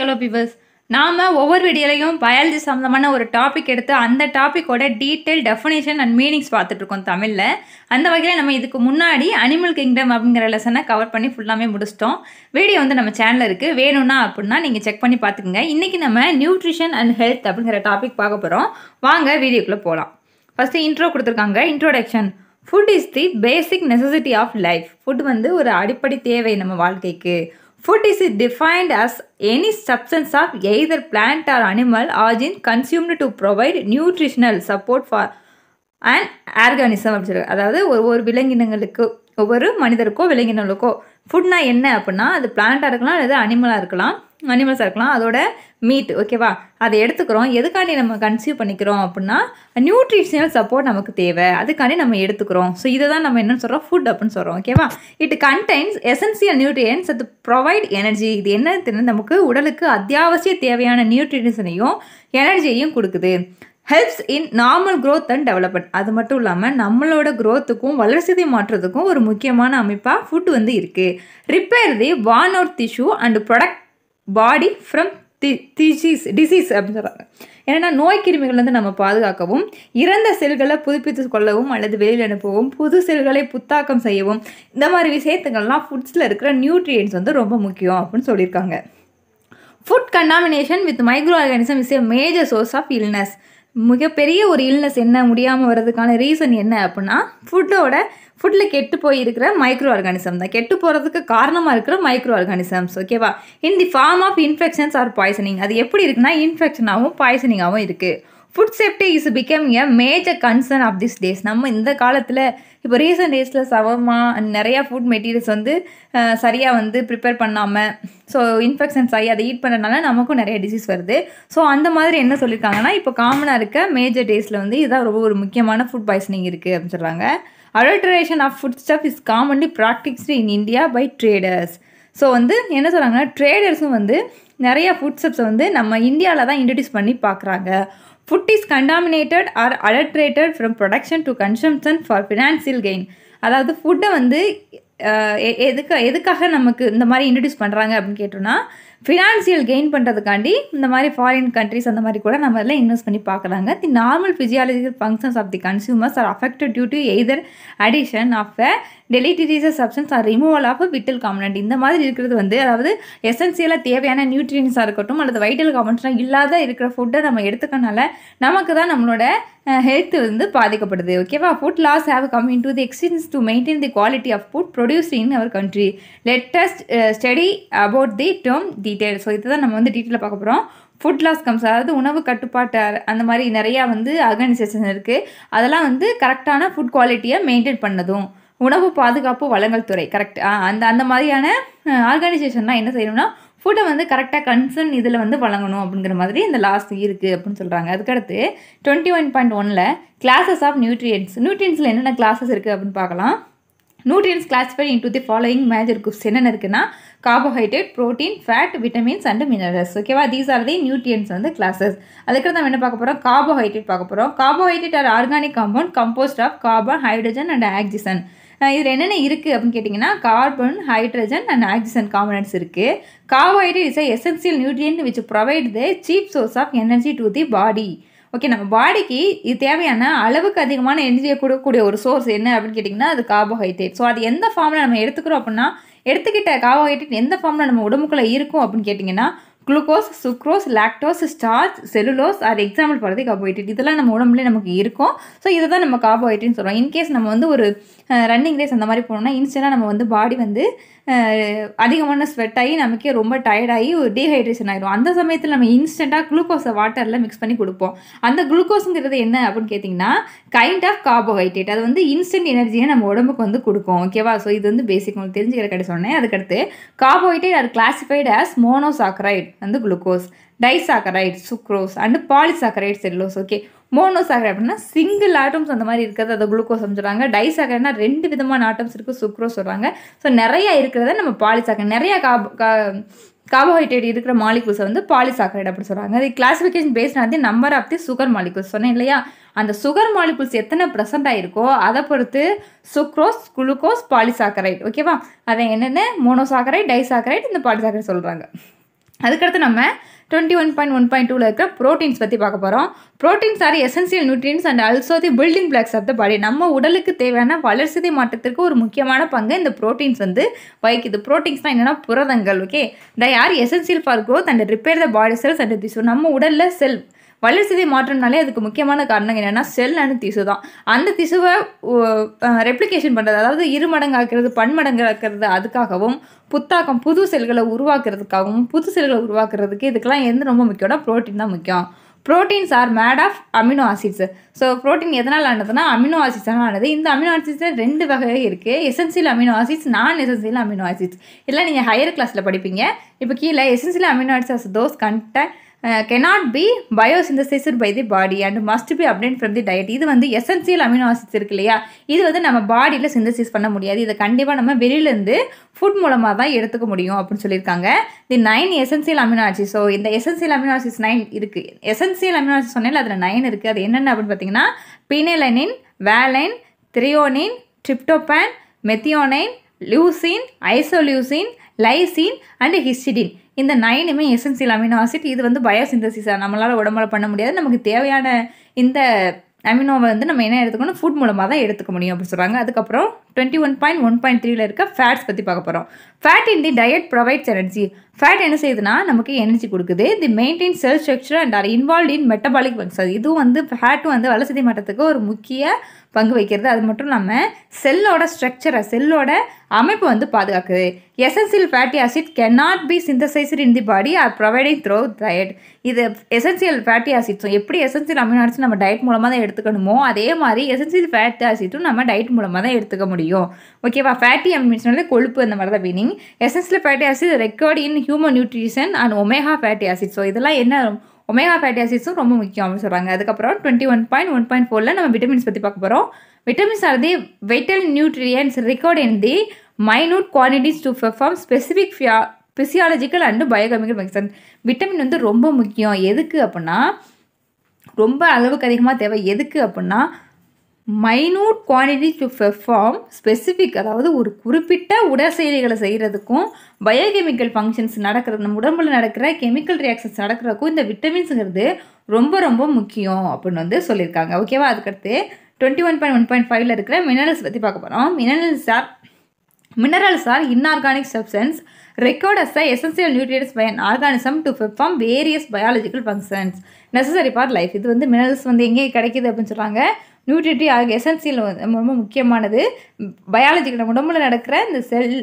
Hello beavers நாம் ஒவ்வொரு வீடியோலையும் பயாலஜி சம்மந்தமான ஒரு டாபிக் எடுத்து அந்த டாப்பிக்கோட டீட்டெயில் டெஃபினேஷன் அண்ட் மீனிங்ஸ் பார்த்துட்ருக்கோம் தமிழில். அந்த வகையில் நம்ம இதுக்கு முன்னாடி அனிமல் கிங்டம் அப்படிங்கிற லெசனை கவர் பண்ணி ஃபுல்லாமே முடிச்சிட்டோம். வீடியோ வந்து நம்ம சேனலில் இருக்குது வேணும்னா அப்படின்னா நீங்கள் செக் பண்ணி பார்த்துக்குங்க. இன்றைக்கி நம்ம நியூட்ரிஷன் அண்ட் ஹெல்த் அப்படிங்கிற டாபிக் பார்க்க போகிறோம் வாங்க வீடியோக்குள்ளே போகலாம் ஃபஸ்ட்டு இன்ட்ரோ கொடுத்துருக்காங்க. Introduction food is the basic necessity of life food வந்து ஒரு அடிப்படை தேவை நம்ம வாழ்க்கைக்கு. Food is defined as any substance of either plant or animal origin consumed to provide nutritional support for and organism அப்படின்னு சொல்லி அதாவது ஒவ்வொரு விலங்கினங்களுக்கு ஒவ்வொரு மனிதருக்கோ விலங்கினங்களுக்கோ ஃபுட்னா என்ன அப்படின்னா அது பிளான்ட்டாக இருக்கலாம் அல்லது அனிமலாக இருக்கலாம். அனிமல்ஸாக இருக்கலாம். அதோட மீட் ஓகேவா அதை எடுத்துக்கிறோம். எதுக்காண்டி நம்ம கன்சியூம் பண்ணிக்கிறோம் அப்படின்னா நியூட்ரிஷனல் சப்போர்ட் நமக்கு தேவை. அதுக்காண்டி நம்ம எடுத்துக்கிறோம். ஸோ இதை தான் நம்ம என்ன சொல்கிறோம் ஃபுட் அப்படின்னு சொல்கிறோம் ஓகேவா இட் கண்டைன்ஸ் எசென்சியல் நியூட்ரியன்ஸ் அது ப்ரொவைட் எனர்ஜி இது என்ன? தெரியும் நமக்கு உடலுக்கு அத்தியாவசிய தேவையான நியூட்ரியன்ஸனையும் எனர்ஜியையும் கொடுக்குது. Helps in normal growth and development அது மட்டும் இல்லாமல் நம்மளோட க்ரோத்துக்கும் வளர்ச்சிதை மாற்றத்துக்கும் ஒரு முக்கியமான அமைப்பாக ஃபுட் வந்து இருக்குது repair the worn out tissue and protect body from the disease disease அப்படின்னு சொல்கிறாங்க ஏன்னா நோய் கிருமிகள்லேருந்து வந்து நம்ம பாதுகாக்கவும் இறந்த செல்களை புதுப்பித்து கொள்ளவும் அல்லது வெளியில் அனுப்பவும் புது செல்களை புத்தாக்கம் செய்யவும் இந்த மாதிரி விஷயத்துங்கள்லாம் ஃபுட்ஸில் இருக்கிற நியூட்ரியன்ஸ் வந்து ரொம்ப முக்கியம் அப்படின்னு சொல்லியிருக்காங்க. Food contamination with micro organism is a major source of illness மிகப்பெரிய ஒரு இல்னஸ் என்ன முடியாமல் வர்றதுக்கான ரீசன் என்ன அப்படின்னா ஃபுட்டோட ஃபுட்டில் கெட்டு போயிருக்கிற மைக்ரோ ஆர்கானிசம் தான். கெட்டு போகிறதுக்கு காரணமாக இருக்கிற மைக்ரோ ஆர்கானிசம்ஸ் ஓகேவா in the form of infections or poisoning அது எப்படி இருக்குன்னா இன்ஃபெக்ஷனாகவும் பாய்சனிங்காகவும் இருக்குது food safety is become a major concern of this days நம்ம இந்த காலத்தில் இப்போ ரீசெண்ட் டேஸில் சவமா நிறையா ஃபுட் மெட்டீரியல்ஸ் வந்து சரியாக வந்து ப்ரிப்பேர் பண்ணாமல் ஸோ இன்ஃபெக்ஷன்ஸ் ஆகி அதை ஈட் பண்ணுறதுனால நமக்கும் நிறைய டிசீஸ் வருது. ஸோ அந்த மாதிரி என்ன சொல்லியிருக்காங்கன்னா இப்போ காமனாக இருக்க மேஜர் டேஸில் வந்து இதான் ரொம்ப ஒரு முக்கியமான ஃபுட் பாய்சனிங் இருக்குது அப்படின்னு சொல்கிறாங்க adulteration of food stuff is commonly practised in India by traders so வந்து என்ன சொல்கிறாங்கன்னா ட்ரேடர்ஸும் வந்து நிறையா ஃபுட் ஸ்டெப்ஸை வந்து நம்ம இந்தியாவில் தான் இன்ட்ரடியூஸ் பண்ணி பார்க்குறாங்க. Food is contaminated or adulterated from production to consumption for financial gain அதாவது ஃபுட்டை வந்து எதுக்கு எதுக்காக நமக்கு இந்த மாதிரி இன்ட்ரடியூஸ் பண்ணுறாங்க அப்படின்னு கேட்டோம்னா ஃபினான்சியல் கெயின் பண்ணுறதுக்காண்டி இந்த மாதிரி ஃபாரின் கண்ட்ரிஸ் அந்த மாதிரி கூட நம்ம எல்லாம் இன்வெஸ்ட் பண்ணி பார்க்குறாங்க. The normal physiological functions of the consumers are affected due to either addition of a deleterious substance or removal of vital component இந்த மாதிரி இருக்கிறது வந்து அதாவது எசென்சியலாக தேவையான நியூட்ரியன்ஸாக இருக்கட்டும் அல்லது வைட்டல் காம்பனண்ட்ஸ்லாம் இல்லாத இருக்கிற ஃபுட்டை நம்ம எடுத்துக்கனால நமக்கு தான் நம்மளோட ஹெல்த் வந்து பாதிக்கப்படுது. ஓகேவா food laws have come into the extents to maintain the quality of food produce in our country latest study about the term detail so இதுதான் நம்ம வந்து டீட்டெயிலாக பார்க்க போகிறோம் ஃபுட் லாஸ் கம்ஸ் அதாவது உணவு கட்டுப்பாட்டு அந்த மாதிரி நிறையா வந்து ஆர்கனைசேஷன் இருக்குது அதெல்லாம் வந்து கரெக்டான ஃபுட் குவாலிட்டியை மெயின்டைன் பண்ணதும். உணவு பாதுகாப்பு வளங்கள் துறை கரெக்ட் அந்த அந்த மாதிரியான ஆர்கனைசேஷன்லாம் என்ன செய்யணும்னா ஃபுட்டை வந்து கரெக்டாக கன்சர்ன் இதில் வந்து வழங்கணும் அப்படிங்கிற மாதிரி இந்த லாஸ்ட் இருக்குது அப்படின்னு சொல்கிறாங்க அதுக்கடுத்து டுவெண்ட்டி ஒன் பாயிண்ட் ஒனில் கிளாஸஸ் ஆஃப் நியூட்ரியன்ஸ் நியூட்ரியன்ஸில் என்னென்ன கிளாஸஸ் இருக்குது அப்படின்னு பார்க்கலாம். Nutrients classify into the following major groups என்னென்ன இருக்குன்னா carbohydrate protein fat vitamins and minerals ஓகேவா தீஸ் ஆர் தி நியூட்ரியன்ஸ் வந்து கிளாஸஸ் அதுக்கடுத்து நம்ம என்ன பார்க்க போகிறோம் கார்போஹைட்ரேட் பார்க்க போகிறோம் carbohydrate are organic compound composed of carbon hydrogen and oxygen இதில் என்னென்ன இருக்குது அப்படின்னு கேட்டிங்கன்னா carbon hydrogen and oxygen components இருக்குது carbohydrate is a essential nutrient which provide the chief source of energy to the body okay நம்ம பாடிக்கு இது தேவையான அளவுக்கு அதிகமான எனர்ஜியை கொடுக்கக்கூடிய ஒரு சோர்ஸ் என்ன அப்படின்னு கேட்டிங்கன்னா அது கார்போஹைட்ரேட் ஸோ அது எந்த ஃபார்மில் நம்ம எடுத்துக்கிறோம் அப்படின்னா எடுத்துக்கிட்ட கார்போஹைட்ரேட் எந்த ஃபார்மில் நம்ம உடம்புக்குள்ளே இருக்கும் அப்படின்னு கேட்டிங்கன்னா glucose sucrose lactose starch cellulose are example போகிறது கார்போஹைட்ரேட் இதெல்லாம் நம்ம உடம்புலேயே நமக்கு இருக்கும். ஸோ இதை தான் நம்ம கார்போஹைட்ரேட்னு சொல்கிறோம் இன்கேஸ் நம்ம வந்து ஒரு ரன்னிங் ரேஸ் அந்த மாதிரி போனோம்னா இன்ஸ்டன்ட்டாக நம்ம வந்து பாடி வந்து அதிகமான ஸ்வெட் ஆகி நமக்கே ரொம்ப டயர்டாகி ஒரு டீஹைட்ரேஷன் ஆகிடும் அந்த சமயத்தில் நம்ம இன்ஸ்டண்ட்டாக குளுக்கோஸை வாட்டரில் மிக்ஸ் பண்ணி கொடுப்போம். அந்த குளுக்கோஸுங்கிறது என்ன அப்படின்னு கேட்டிங்கன்னா கைண்ட் ஆஃப் கார்போஹைட்ரேட் அது வந்து இன்ஸ்டன்ட் எனர்ஜியை நம்ம உடம்புக்கு வந்து கொடுக்கும். ஓகேவா ஸோ இது வந்து பேசிக் உங்களுக்கு தெரிஞ்சுக்கிற கடை சொன்னேன். அதுக்கடுத்து carbohydrate are classified as monosaccharide வந்து glucose disaccharide sucrose and polysaccharide cellulose okay monosaccharide அப்படின்னா சிங்கிள் ஆட்டம்ஸ் அந்த மாதிரி இருக்கிறது அதை குளுக்கோஸ் சொல்கிறாங்க டைசாக்கரைட்னா ரெண்டு விதமான ஆட்டம்ஸ் இருக்குது சுக்ரோஸ் சொல்கிறாங்க ஸோ நிறையா இருக்கிறத நம்ம பாலிசாக்கரைட் நிறையா காபோ கார்போஹைட்ரேட் இருக்கிற மாலிகூல்ஸை வந்து பாலிசாக்கரைட் அப்படி சொல்கிறாங்க அது classification based on number of the sugar molecules சொன்னேன் இல்லையா? அந்த சுகர் மாலிகூல்ஸ் எத்தனை ப்ரெசென்ட் ஆகிருக்கோ அதை பொறுத்து சுக்ரோஸ் குளுக்கோஸ் பாலிசாக்கரைட் ஓகேவா அதை என்னென்ன? மோனோசாக்கரைட் டைசாக்கரைட் இந்த பாலிசாக்கரைட் சொல்கிறாங்க அதுக்கடுத்து நம்ம twenty one point one point டூவில் இருக்க ப்ரோட்டீன்ஸ் பற்றி பார்க்க போகிறோம் proteins are essential nutrients and also the building blocks of the body நம்ம உடலுக்கு தேவையான வளர்சிதை மாற்றத்திற்கு ஒரு முக்கியமான பங்கு இந்த ப்ரோட்டீன்ஸ் வந்து வகிக்குது. ப்ரோட்டீன்ஸ் தான் என்னென்னா புரதங்கள் okay the are essential for growth and repair the body cells and tissue நம்ம உடலில் செல் வளர்சிதை மாற்றம்னாலே அதுக்கு முக்கியமான காரணம் என்னென்னா செல் அணு திசு தான். அந்த திசுவை ரெப்ளிகேஷன் பண்ணுறது அதாவது இருமடங்காக்கிறது பன்மடங்காக்கிறது அதுக்காகவும் புத்தாக்கம் புது செல்களை உருவாக்குறதுக்காகவும் புது செல்களை உருவாக்குறதுக்கு இதுக்கெல்லாம் எந்த ரொம்ப முக்கியம்னா ப்ரோட்டீன் தான் முக்கியம். Proteins are made of amino acids so protein எதனால் ஆனதுன்னா அமினோ ஆசிட்ஸ்னால் ஆனது. இந்த அமினோ ஆசிட்ஸில் ரெண்டு வகை இருக்குது essential amino acids non essential amino acids இதெல்லாம் நீங்கள் ஹையர் கிளாஸில் படிப்பீங்க. இப்போ கீழே essential amino acids those content cannot be biosynthesized by the body and must be update from the diet இது வந்து எசென்சியல் அமினோ ஆசிட்ஸ் இருக்கு இல்லையா? இது வந்து நம்ம பாடியில் சிந்தசிஸ் பண்ண முடியாது. இதை கண்டிப்பாக நம்ம வெளியிலேருந்து ஃபுட் மூலமாக தான் எடுத்துக்க முடியும் அப்படின்னு சொல்லியிருக்காங்க. The nine essential amino acids so இந்த எசென்சியல் அமினோ ஆசிட்ஸ் நைன் இருக்குது எசென்சியல் அமினோ ஆசிட்ஸ் சொன்னால அதில் நைன் இருக்குது அது என்னென்ன அப்படின்னு பார்த்தீங்கன்னா phenylalanine valine threonine tryptophan methionine leucine isoleucine lysine and histidine. இந்த நைனுமே எசென்சியல் அமினோ ஆசிட் இது வந்து பயோசிந்தசிஸாக நம்மளால் உடம்புல பண்ண முடியாது. நமக்கு தேவையான இந்த அமினோவை வந்து நம்ம என்ன எடுத்துக்கணும்? ஃபுட் மூலமாக தான் எடுத்துக்க முடியும் அப்படின்னு சொல்கிறாங்க அதுக்கப்புறம் twenty one point one point த்ரீல இருக்க ஃபேட்ஸ் பற்றி பார்க்க போகிறோம் fat in the diet provides energy fat என்ன செய்யுதுன்னா நமக்கு எனர்ஜி கொடுக்குது. The maintain cell structure and are involve in metabolic function இதுவும் வந்து ஃபேட்டும் வந்து வளர்ச்சி மாற்றத்துக்கு ஒரு முக்கிய பங்கு வைக்கிறது. அது மட்டும் இல்லாமல் செல்லோட ஸ்ட்ரக்சரை செல்லோட அமைப்பு வந்து பாதுகாக்குது. Essential fatty acid not be synthesized in the body are providing through diet இது எசென்சியல் ஃபேட்டி ஆசிட்ஸும் எப்படி எசென்சியல் அமினோ ஆசிட்ஸ் நம்ம டயட் மூலமாக தான் எடுத்துக்கணுமோ அதே மாதிரி எசென்சியல் ஃபேட்டி ஆசிட்டும் நம்ம டயட் மூலமாக தான் எடுத்துக்க முடியும். ஓகேவா ஃபேட்டி அமினோஸ்னாலே கொழுப்பு அந்த மாதிரி தான் meaning essential fatty acid required in human nutrition and omega fatty acid so இதெல்லாம் என்ன ஒமேகா ஃபேட்டி ஆசிட்ஸும் ரொம்ப முக்கியம் அப்படின்னு சொல்கிறாங்க அதுக்கப்புறம் twenty one point one point ஃபோரில் நம்ம விட்டமின்ஸ் பற்றி பார்க்க போகிறோம் vitamins are the vital nutrients required in the minute quantities to perform specific flea physiological and biochemical function vitamin வந்து ரொம்ப முக்கியம். எதுக்கு அப்படின்னா ரொம்ப அளவுக்கு அதிகமாக தேவை. எதுக்கு அப்படின்னா minute quantity to perform specific அதாவது ஒரு குறிப்பிட்ட உடல் செயலிகளை செய்கிறதுக்கும் பயோகெமிக்கல் ஃபங்க்ஷன்ஸ் நடக்கிறது நம்ம உடம்புல நடக்கிற கெமிக்கல் ரியாக்ஷன்ஸ் நடக்கிறதுக்கும் இந்த விட்டமின்ஸுங்கிறது ரொம்ப ரொம்ப முக்கியம் அப்படின்னு வந்து சொல்லியிருக்காங்க. ஓகேவா அதுக்கடுத்து twenty one point one point ஃபைவ்ல இருக்கிற மினரல்ஸ் பற்றி பார்க்க போகிறோம் minerals are minerals are inorganic substance required as essential nutrients by an organism to perform various biological functions necessary for life இது வந்து மினரல்ஸ் வந்து எங்கே கிடைக்குது அப்படின்னு சொல்கிறாங்க நியூட்ரிட்டி ஆகிய எசன்சியல் ரொம்ப முக்கியமானது. பயாலஜிக்கல் நம்ம உடம்புல நடக்கிற இந்த செல்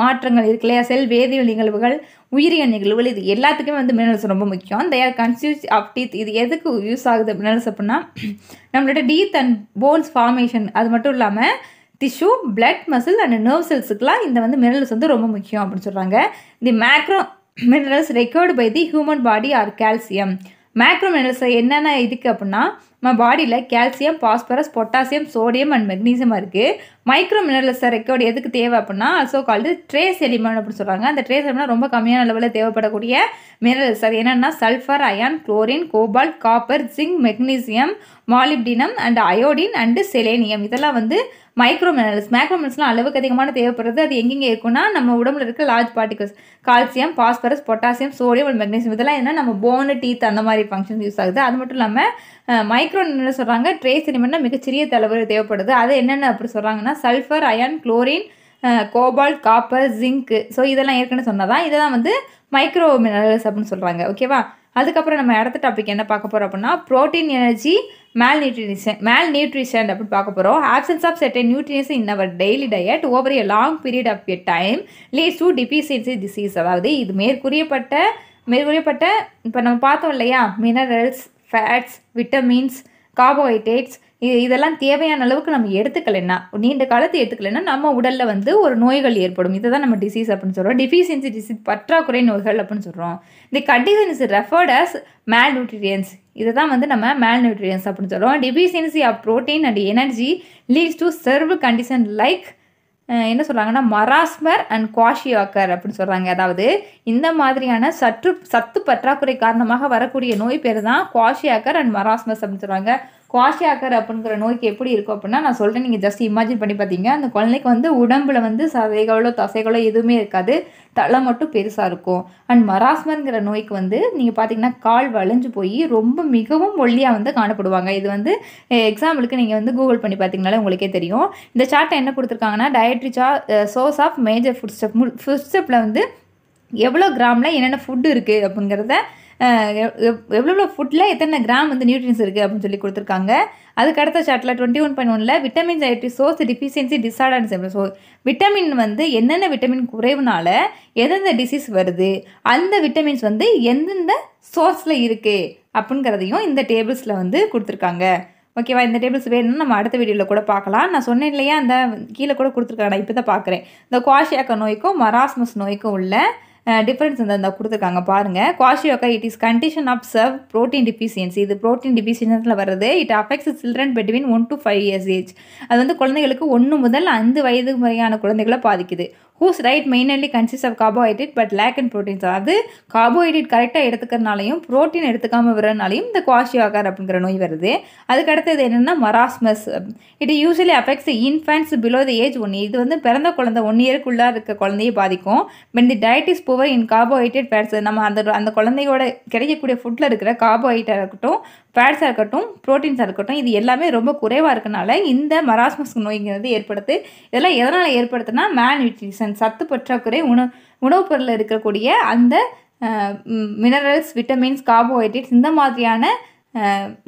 மாற்றங்கள் இருக்கு இல்லையா? செல் வேதியியல் நிகழ்வுகள் உயிரியல் நிகழ்வுகள் இது எல்லாத்துக்குமே வந்து மினரல்ஸ் ரொம்ப முக்கியம். They are consists of teeth இது எதுக்கு யூஸ் ஆகுது மினரல்ஸ் அப்படின்னா நம்மளோட டீத் அண்ட் போன்ஸ் ஃபார்மேஷன் அது மட்டும் இல்லாமல் tissue blood muscle and nerve செல்ஸுக்கெலாம் இந்த வந்து மினரல்ஸ் வந்து ரொம்ப முக்கியம் அப்படின்னு சொல்கிறாங்க the macro minerals required by the human body are calcium macro மினரல்ஸில் என்னென்ன இதுக்கு அப்படின்னா நம்ம பாடியில் calcium phosphorus potassium sodium and magnesium இருக்குது மைக்ரோ மினரல்ஸ் ரெக்கார்டு எதுக்கு தேவை அப்படின்னா ஆல்சோ கால்டு ட்ரேஸ் எலிமெண்ட் அப்படின்னு சொல்கிறாங்க அந்த ட்ரேஸ் எலிமெண்ட் ரொம்ப கம்மியான அளவில் தேவைப்படக்கூடிய மினரல்ஸ் அது என்னென்னா sulphur iron chlorine cobalt copper zinc magnesium molybdenum and iodine and selenium இதெல்லாம் வந்து மைக்ரோ மினரல்ஸ் மைக்ரோ மினரல்ஸ்லாம் அளவுக்கு அதிகமான தேவைப்படுறது அது எங்கெங்கே இருக்குன்னா நம்ம உடம்புல இருக்க large particles calcium phosphorus potassium sodium and magnesium இதெல்லாம் என்ன? நம்ம போனு டீத் அந்த மாதிரி ஃபங்க்ஷன் யூஸ் ஆகுது. அது மட்டும் இல்லாமல் மைக்ரோ என்ன சொல்கிறாங்க ட்ரேஸ் எலிமெண்ட்னா மிகச்சிறிய தலைவர் தேவைப்படுது. அது என்னென்ன அப்படி சொல்கிறாங்கன்னா sulphur iron chlorine cobalt copper zinc so இதெல்லாம் ஏற்கனவே சொன்னதான். இதெல்லாம் வந்து மைக்ரோ மினரல்ஸ் அப்படின்னு சொல்கிறாங்க ஓகேவா அதுக்கப்புறம் நம்ம அடுத்த டாபிக் என்ன பார்க்க போகிறோம் அப்படின்னா protein energy malnutrition malnutrition அப்படின்னு பார்க்க போகிறோம் absence of certain nutrients in our daily diet over a long period of a time leads to deficiency disease அதாவது இது மேற்கூறியப்பட்ட மேற்கூறியப்பட்ட இப்போ நம்ம பார்த்தோம் இல்லையா? மினரல்ஸ் ஃபேட்ஸ் விட்டமின்ஸ் கார்போஹைட்ரேட்ஸ் இதெல்லாம் தேவையான அளவுக்கு நம்ம எடுத்துக்கலைன்னா நீண்ட காலத்து எடுத்துக்கலைன்னா நம்ம உடலில் வந்து ஒரு நோய்கள் ஏற்படும். இதை தான் நம்ம டிசீஸ் அப்படின்னு சொல்கிறோம் டிஃபிஷியன்சி டிசீஸ் பற்றாக்குறை நோய்கள் அப்படின்னு சொல்கிறோம் the condition is referred as mal nutrients இதை தான் வந்து நம்ம மேல் நியூட்ரியன்ஸ் அப்படின்னு சொல்கிறோம் deficiency of protein and energy leads to severe condition like என்ன சொல்கிறாங்கன்னா மராஸ்மர் அண்ட் குவாஷியாக்கர் அப்படின்னு சொல்கிறாங்க அதாவது இந்த மாதிரியான சற்று சத்து பற்றாக்குறை காரணமாக வரக்கூடிய நோய் பேர் தான் குவாஷியாக்கர் அண்ட் மராஸ்மஸ் அப்படின்னு சொல்கிறாங்க குவாஷியாக்கர் அப்படிங்கிற நோய்க்கு எப்படி இருக்கும் அப்படின்னா நான் சொல்கிறேன் நீங்கள் ஜஸ்ட் இமேஜின் பண்ணி பார்த்தீங்க. அந்த குழந்தைக்கு வந்து உடம்புல வந்து சதைகளோ தசைகளோ எதுவுமே இருக்காது. தலை மட்டும் பெருசாக இருக்கும். அண்ட் மராஸ்மருங்கிற நோய்க்கு வந்து நீங்கள் பார்த்தீங்கன்னா கால் வளைஞ்சு போய் ரொம்ப மிகவும் ஒல்லியாக வந்து காணப்படுவாங்க. இது வந்து எக்ஸாம்பிளுக்கு நீங்கள் வந்து கூகுள் பண்ணி பார்த்தீங்கனாலே உங்களுக்கே தெரியும். இந்த சார்ட்டை என்ன கொடுத்துருக்காங்கன்னா டயட்ரி சா source of major food stuff food ஸ்டெப்பில் வந்து எவ்வளோ கிராமில் என்னென்ன ஃபுட்டு இருக்குது அப்படிங்கிறத எவ்வளோ எவ்வளோ ஃபுட்டில் எத்தனை கிராம் வந்து நியூட்ரியன்ஸ் இருக்குது அப்படின்னு சொல்லி கொடுத்துருக்காங்க. அதுக்கு அடுத்த சார்ட்டில் டுவெண்ட்டி ஒன் பாயிண்ட் ஒனில் vitamin IT source deficiency disorders so vitamin வந்து என்னென்ன விட்டமின் குறைவுனால எந்தெந்த டிசீஸ் வருது அந்த விட்டமின்ஸ் வந்து எந்தெந்த சோர்ஸில் இருக்குது அப்படிங்கிறதையும் இந்த டேபிள்ஸில் வந்து கொடுத்துருக்காங்க. ஓகேவா இந்த டேபிள்ஸ் வேணும்னா நம்ம அடுத்த வீடியோவில் கூட பார்க்கலாம். நான் சொன்னேன் இல்லையா? அந்த கீழே கூட கொடுத்துருக்காங்க. நான் இப்போ தான் பார்க்குறேன். இந்த குவாஷியாக்க நோய்க்கும் மராஸ்மஸ் நோய்க்கும் உள்ள டிஃப்ரென்ஸ் வந்து அந்த கொடுத்துருக்காங்க. பாருங்கள் kwashiorkor it is condition of severe protein deficiency இது ப்ரோட்டீன் டிஃபிஷியன்ஸில் வருது it affects children between one to five years age அது வந்து குழந்தைகளுக்கு ஒன்று முதல் ஐந்து வயது முறையான குழந்தைகளை பாதிக்குது. Whose diet mainly consist of carbohydrate but lack and proteins அதாவது கார்போஹைட்ரேட் கரெக்டாக எடுத்துக்கிறனாலையும் ப்ரோட்டீன் எடுத்துக்காமல் வரனாலையும் இந்த குவாஷியாகார் அப்படிங்கிற நோய் வருது. அதுக்கு அடுத்தது என்னென்னா marasmus it usually affects infants below the age one இது வந்து பிறந்த குழந்தை ஒன் இயருக்குள்ளே இருக்க குழந்தையை பாதிக்கும். When the diet is over in carbohydrate fats நம்ம அந்த அந்த குழந்தையோட கிடைக்கக்கூடிய ஃபுட்டில் இருக்கிற கார்போஹைட்ரேட் இருக்கட்டும் ஃபேட்ஸாக இருக்கட்டும் ப்ரோட்டீன்ஸாக இருக்கட்டும் இது எல்லாமே ரொம்ப குறைவாக இருக்கனால இந்த மராஸ்மஸ் நோய்ங்கிறது ஏற்படுத்து இதெல்லாம் எதனால் ஏற்படுத்துனா மேல் நியூட்ரிஷன் சத்து பற்றாக்குறை உணவு உணவுப் பொருளில் இருக்கக்கூடிய அந்த மினரல்ஸ் விட்டமின்ஸ் கார்போஹைட்ரேட்ஸ் இந்த மாதிரியான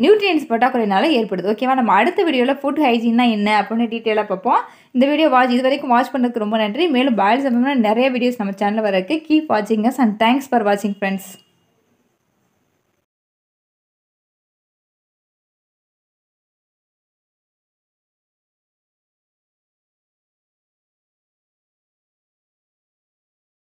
நியூட்ரியன்ஸ் பற்றாக்குறையினால ஏற்படுது. ஓகேவா நம்ம அடுத்த வீடியோவில் ஃபுட் ஹைஜீன்னா என்ன அப்படின்னு டீட்டெயிலாக பார்ப்போம். இந்த வீடியோ வாட்ச் இது வரைக்கும் வாட்ச் பண்ணதுக்கு ரொம்ப நன்றி. மேலும் பயல் சம்பந்தமான நிறைய வீடியோஸ் நம்ம சேனலில் வரக்கு கீப் வாட்சிங் அஸ் அண்ட் தேங்க்ஸ் ஃபார் வாட்சிங் ஃப்ரெண்ட்ஸ்